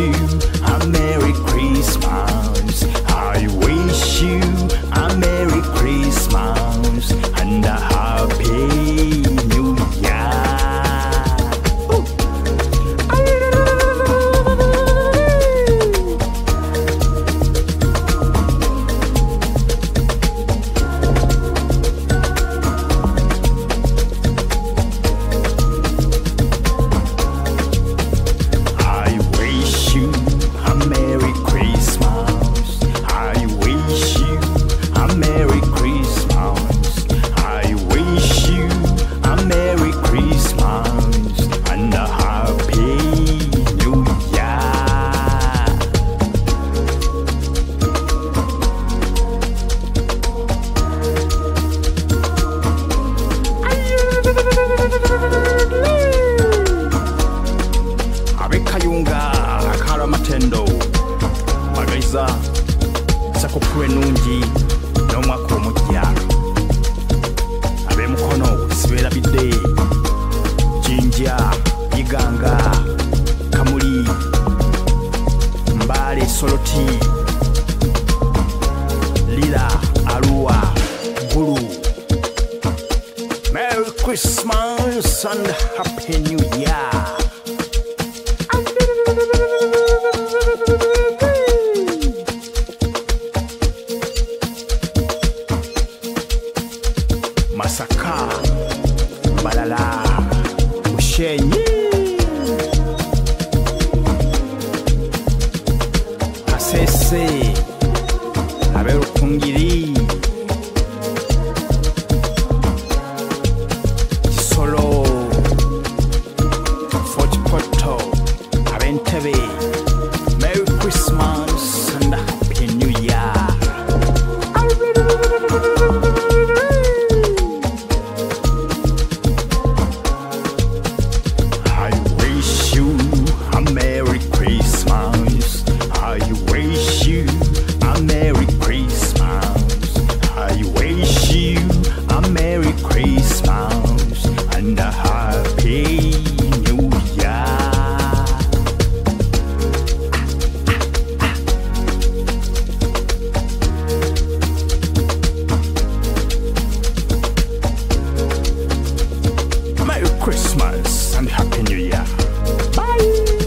you Ejunga akala matendo. Magayiza sakopuwa ennungi n'omwaka omujja ab'emukono sibeerabidde jinja yiganga kamuli. Mbaale soloti. Lira aluwa gulu. Merry christmas and happy new year. Masaka Balala Ushenyi. Asese Aberukungiri and Happy New Year. Bye.